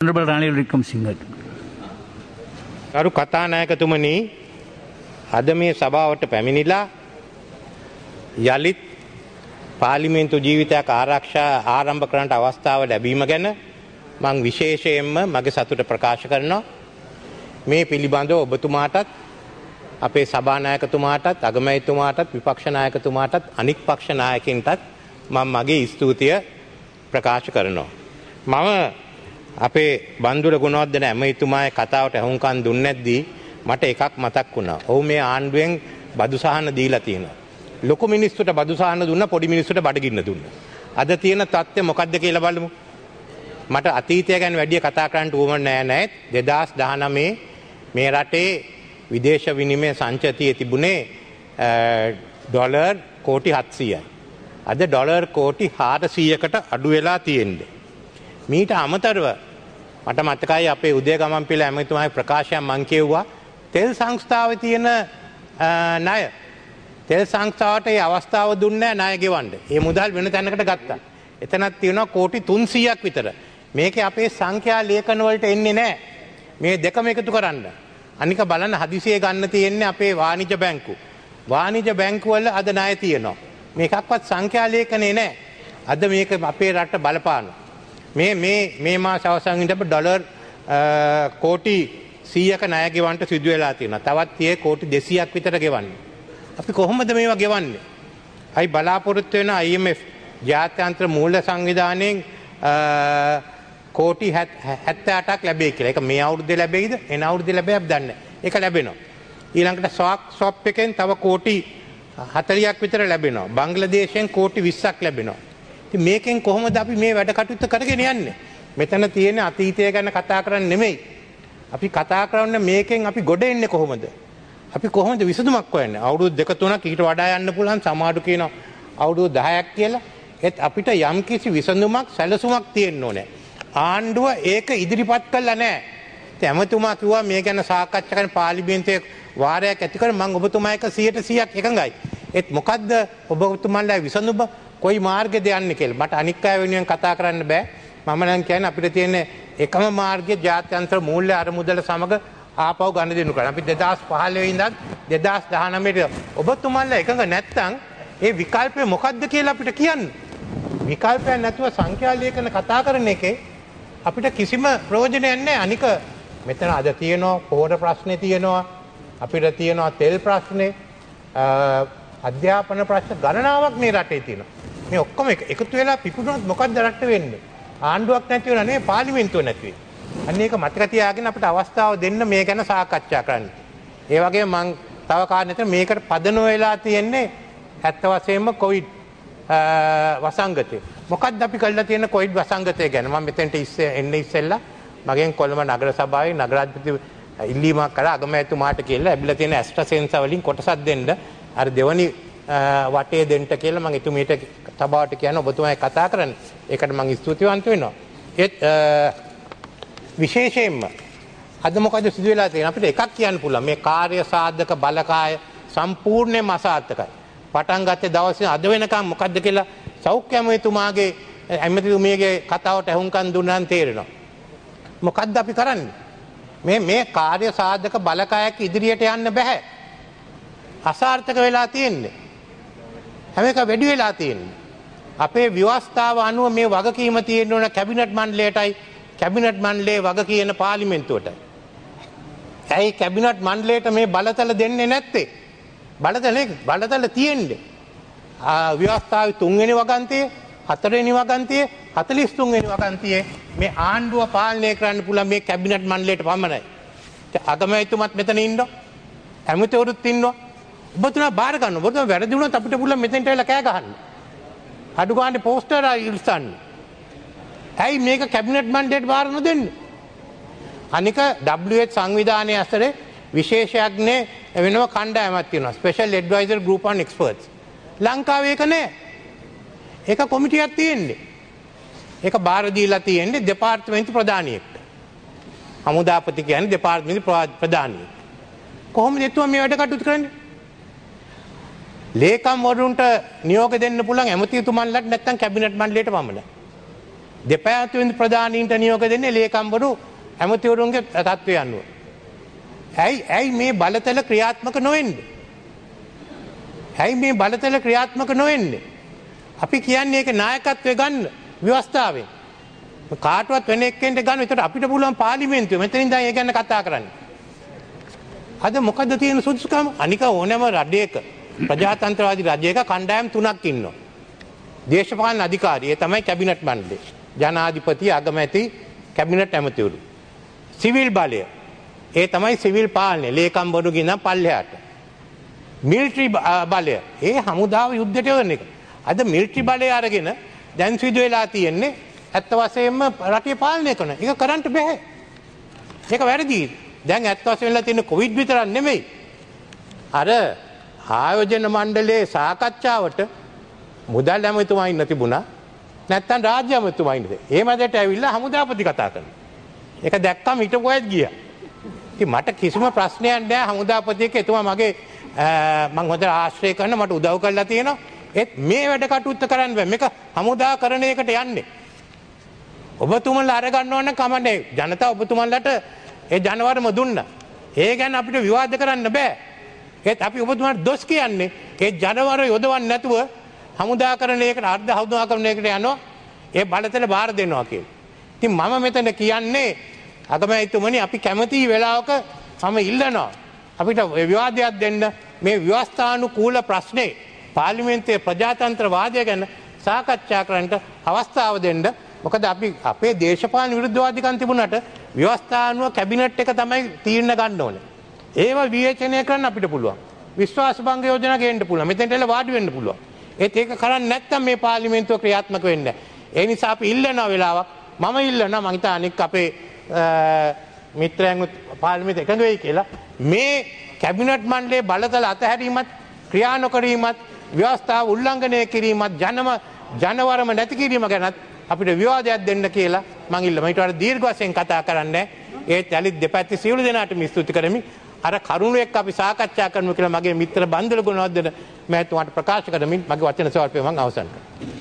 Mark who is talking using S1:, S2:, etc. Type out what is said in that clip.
S1: Honorable Ranil Wickremesinghe.
S2: ගරු කතානායකතුමනි අද මේ සභාවට පැමිණිලා යළිත් පාලිමේන්තු ජීවිතයක් ආරක්ෂා ආරම්භ කරන්නට අවස්ථාව ලැබීම ගැන මං විශේෂයෙන්ම මගේ සතුට ප්‍රකාශ කරනවා මේ පිළිබඳව ඔබතුමාටත් අපේ සභානායකතුමාටත් අගමැතිතුමාටත් විපක්ෂනායකතුමාටත් අනික් පක්ෂනායකින්ටත් මං මගේ ස්තුතිය ප්‍රකාශ කරනවා. මම අපේ බන්දුර ගුණවර්ධන ඇමතිතුමාගේ කතාවට ඇහුම්කන් දුන්නේ නැද්දී මට එකක් මතක් වුණා. ඔහු මේ ආණ්ඩුවෙන් බදු සහන දීලා තියෙනවා. ලොකු මිනිස්සුන්ට බදු සහන දුන්න පොඩි මිනිස්සුන්ට බඩගින්න දුන්න. අද තියෙන තත්ත්වය මොකද්ද කියලා බලමු. මට අතීතය ගැන වැඩිය කතා කරන්න උවම නෑ නෑත් 2019 මේ රටේ විදේශ විනිමය සංචතිය තිබුණේ ඩොලර් කෝටි 700යි. අද ඩොලර් කෝටි 400කට අඩු වෙලා තියෙන්නේ. මීට අමතරව මට මතකයි අපේ උදය ගමන් පිළ ඇමතුමයි ප්‍රකාශයක් මං කිව්වා තෙල් සංස්ථාව තියෙන ණය තෙල් සංස්ථාවට ඒ අවස්ථාව දුන්නේ ණය ගෙවන්න. ඒ මුදල් වෙන තැනකට ගත්තා. එතනක් තියෙනවා කෝටි 300ක් විතර. මේකේ අපේ සංඛ්‍යා ලේඛන වලට එන්නේ නැහැ. මේ දෙකම එකතු කරන්න. අනික බලන්න හදිසියේ ගන්න තියෙන්නේ අපේ වාණිජ බැංකු. වාණිජ බැංකු වල අද ණය තියෙනවා. මේකක්වත් සංඛ්‍යා ලේඛනේ නැහැ. අද මේක අපේ රට බලපානවා. මේ මේ මේ මාස අවසන්ට ඩොලර් කෝටි සීයක නයගෙවන්ට සිදු වෙලා තියෙන තවත් තිය කෝටි දෙසියක් විතර ගෙවන්න. අපි කොහොමද මේවා ගෙවන්නේ. අයි බලාපොරොත්තු වෙන IMF ජාත්‍යන්ත්‍ර මූල්ල සංවිධානයෙන් කෝටි හැත්ත අටක් ලැබේ කියලා එක මේ අවුද්ධ ලැබෙයිද එන අවුද්ධ ලැබයක් දන්න එක ලැබෙනවා. ඊළඟට සොක් සොප් එකෙන් තව කෝටි හතලියක් විතර ලැබෙනවා බංගලදේශයෙන් කෝටි විස්සක් ලැබෙනවා. මේකෙන් කොහොමද අපි මේ වැඩ කටයුත්ත කරගෙන යන්නේ. මෙතන තියෙන අතීතය ගැන කතා කරන්න නෙමෙයි. අපි කතා කරන්න මේකෙන් අපි ගොඩ එන්නේ කොහොමද. අපි කොහොමද විසඳුමක් හොයන්නේ අවුරුදු දෙක තුනක් ඊට වඩා යන්න පුළුවන් සමාඩු කියන අවුරුදු 10ක් කියලා ඒත් අපිට යම්කිසි විසඳුමක් සැලසුමක් තියෙන්න ඕනේ. ආණ්ඩුව ඒක ඉදිරිපත් කළා නැහැ. ඇමතුමා කිව්වා මේ ගැන සාකච්ඡා කරන පාර්ලිමේන්තුවේ වාරයක් ඇති කර මම ඔබතුමා එක 100%ක් එකඟයි. ඒත් මොකද්ද ඔබතුමාලා විසඳුම කොයි මාර්ගෙද යන්න කියලා මට අනික් අය වෙනුවෙන් කතා කරන්න බෑ මම නම් කියන්නේ අපිට තියෙන එකම මාර්ගය ජාත්‍යන්තර මූල්‍ය අරමුදල සමග ආපහු ගන්න දෙනු කරා. අපි 2015 ඉඳන් 2019 ඔබතුමාලා එකඟ නැත්තම් ඒ විකල්පය මොකද්ද කියලා අපිට කියන්න. විකල්පයක් නැතුව සංඛ්‍යා ලේඛන කතා කරන එකේ අපිට කිසිම ප්‍රයෝජනයක් නැහැ. අනික මෙතන අද තියෙනවා පොහොර ප්‍රශ්නේ තියෙනවා. අපිට තියෙනවා තෙල් ප්‍රශ්නේ අධ්‍යාපන ප්‍රශ්න ගණනාවක් මේ රටේ තියෙනවා. මේ ඔක්කොම එකතු වෙලා පිපුණොත් මොකක්ද රට වෙන්නේ? ආණ්ඩුවක් නැති වෙනා නෙවෙයි පාර්ලිමේන්තුව නැති වෙයි. අන්න ඒක මතක තියාගෙන අපිට අවස්ථාව දෙන්න මේ ගැන සාකච්ඡා කරන්න. ඒ වගේම මම තව කාරණයක් මේකට පදනම වෙලා තියෙන්නේ ඇත්ත වශයෙන්ම කොවිඩ් වසංගතය. මොකක්ද අපි කළා තියෙන කොවිඩ් වසංගතය ගැන මම මෙතෙන්ට ඉස්සේ එන්නේ ඉස්සෙල්ලා මගෙන් කොළඹ නගර සභාවේ නගරාධිපති ඉල්ලීමක් කරා අගමැතිතුමාට කියලා ලැබිලා තියෙන ඇස්ට්‍රාසෙන්සා වලින් කොටසක් දෙන්න අර දෙවනි වටේ දෙන්ට කියලා මං එතුමීට සභාවට කියන ඔබතුමායි කතා කරන්න ඒකට මං ස්තුතිවන්ත වෙනවා. ඒත් විශේෂයෙන්ම අද මොකද සිදු වෙලා තියෙන අපිට එකක් කියන්න පුළුවන් මේ කාර්ය සාධක බලකාය සම්පූර්ණයෙන්ම අසාර්ථකයි. පටන් ගත්තේ දවසේ අද වෙනකම් මොකද්ද කියලා සෞඛ්‍ය ඇමතිතුමාගේ ඇමතිතුමියගේ කතාවට ඇහුම්කන් දුන්නාන් තේරෙනවා. මොකද්ද අපි කරන්නේ? මේ මේ කාර්ය සාධක බලකායක් ඉදිරියට යන්න බෑ. අසාර්ථක වෙලා තියෙන්නේ. හැම එක වැඩි වෙලා තියෙන්නේ. අපේ ව්‍යවස්ථාව අනුව මේ වගකීම තියෙන්න ඕන කැබිනට් මණ්ඩලයටයි කැබිනට් මණ්ඩලයේ වග කියන පාර්ලිමේන්තුවට. ඇයි කැබිනට් මණ්ඩලයට මේ බලතල දෙන්නේ නැත්තේ? බලතල බලතල තියෙන්නේ. ව්‍යවස්ථාවේ තුන්වෙනි වගන්තිය, හතරවෙනි වගන්තිය, 43 වෙනි වගන්තියේ මේ ආණ්ඩුව පාලනය කරන්න පුළුවන් මේ කැබිනට් මණ්ඩලයට පමණයි. අගමැතිතුමත් මෙතන ඉන්නවා. ඇමතිවරුත් ඉන්නවා. ඔබතුමා බාර ගන්න. ඔබතුමා වැරදි වුණොත් අපිට පුළුවන් මෙතෙන්ට වෙලා කෑ ගහන්න. අඩු ගානේ පෝස්ටර් ඉල්සන්න. ඇයි මේක කැබිනට් මණ්ඩලයට බාර නොදෙන්නේ? අනික WH සංවිධානයේ අතරේ විශේෂඥ වෙනම කණ්ඩායමක් තියෙනවා. Special adviser group on experts. ලංකාවේ ඒක නෑ. ඒක කොමිටියක් තියෙන්නේ. ඒක බාර දීලා තියෙන්නේ දෙපාර්තමේන්තු ප්‍රධානියෙක්ට. හමුදාපති කියන්නේ දෙපාර්තමේන්තු ප්‍රධානියෙක්. කොහොමද එතුමා මේ වැඩ කටයුතු කරන්නේ? ලේකම් වරුන්ට නියෝග දෙන්න පුළුවන් ඇමතිතුමන්ලට නැත්තම් කැබිනට් මණ්ඩලයට පමණයි. දෙපෑතුවෙන් ප්‍රධානීන්ට නියෝග දෙන්නේ ලේකම්බරු ඇමතිවරුන්ගේ තත්ත්වය අන්නුව. ඇයි ඇයි මේ බලතල ක්‍රියාත්මක නොවෙන්ද. ඇයි මේ බලතල ක්‍රියාත්මක නොවෙන්නේ. අපි කියන්නේ ඒක නායකත්වය ගන්න ව්‍යවස්ථාවෙන්. කාටවත් වෙන එක්කෙන්ට ගන්න එතට අපිට පුළුවන් පාලිමෙන්තුව මෙතනින් දා ඒ ගැන කතා කරන්න. අද මොකද තියෙන සුදුසුකම අනික ඕනෑම රඩයක ප්‍රජාතන්ත්‍රවාදි රජයක කණ්ඩායම් තුනක් ඉන්නවා. දේශපාලන අධිකාරය තමයි කැබිනට් මණ්ඩේ ජනාධිපති අගමැති කැබිනට් ඇමතිවරු. සිවිල් බලය ඒ තමයි සිවිල් පාලනය ලේකම් බොඩු ගෙන පල්ලයාට. මිල්ට්‍රි බලය ඒ හමුදාව යුද්ධට යවන එක. අද මිල්ට්‍රි බලය අරගෙන දැන් සිදු වෙලා තියෙන්නේ ඇත්ත වසයෙන්ම රටේ පාලනය කන එක කරන්ට බැහැ. ඒක වැරදිී දැන් ඇත්වසවෙල්ලා තියෙන කොවිඩ් විතරන්න නෙමෙයි. අර ආයෝජන මණ්ඩලේ සාකච්ඡාවට මුදල් ඇමතුමයි ඉන්න තිබුණා නැත්තන් රාජ්‍ය ඇමතුමයින්ද ඒ මදට ඇවිල්ලා හමුදාපති කතා කරන. එක දැක්කම් හිට පොයත් ගිය. ති මට කිසිම ප්‍රශ්නයක් නෑ හමුදාපතියක එතුමා මගේ මං හොද ආශ්‍රය කරන මට උදව් කරලා තියෙනවා ඒත් මේ වැඩ කටුත්ත කරන්න බෑ මේක හමුදා කරණයකට යන්නේ. ඔබතුමල් අරගන්න ඕන්න කමන්නේ ජනතා ඔබතුමල්ලට ඒ ජනවරම දුන්න. ඒ ගැන අපිට විවාද කරන්න බෑ. ඒත් අපි ඔබතුමාට දොස් කියන්නේ ඒ ජනවර යොදවන් නැතුව හමුදා කරනයකට අර්ධ හවදවා කරනයකට යනවා ඒ බලතල භාර දෙනවා කිය. තින් මම මෙතන කියන්නේ අගමැයිතුමනි අපි කැමතිී වෙලාවක මම ඉල්ලනවා. අපිට විවාදයක් දෙන්න මේ ව්‍යවස්ථානු කූල ප්‍රශ්නය පාලිමෙන්තේ ප්‍රජාතන්ත්‍ර වාදය ගැන සාකච්ඡා කරන්නට අවස්ථාව දෙන්න මොකද අපි අපේ දේශපාල විරුද්ධවාදිකන් තිබුණට ව්‍යවස්ථානුව කැබිනට් එක තමයි තීරණ ගන්න ඕන. ඒව වියචනය කරන්න අපිට පුළුවන්. විශ්වාස බංග යෝජන ගේට පුල මෙතැටල වාඩි වෙන්න පුළුව ඒත් ඒක කරන්න නැත්තම් මේ පාලිමෙන්තුව ක්‍රියාත්මක වෙන්න. ඒ නිසා අපි ඉල්ලන වෙලාවක් මම ඉල්ලන මහිතා අනික් අපේ මිත්‍රයන් පාලිමිත එකඟ වෙයි කියලා. මේ කැබිනට් මණ්ඩේ බලතල අතහැරීමත් ක්‍රියානොකරීමත් ව්‍යවස්ථාව උල්ලංඝනය කිරීමත් ජනම ජනවරම නැති කිරීම ගැනත් අපිට විවාදයක් දෙන්න කියලා මංගිල්ල මයිටවට දීර්ග වසයෙන් කතා කරන්න. ඒ ඇලි දෙපැත්ති සියලු දෙනාට මිස්තුති කරමි. අර කරුණුවෙක් අපි සාකච්ඡා කරනු කියලා මගේ මිත්‍ර බන්ධල ගුණවදන මැතුමට ප්‍රකාශ කරමින් මගේ වචන සවල්පයමන් අවසන්ට.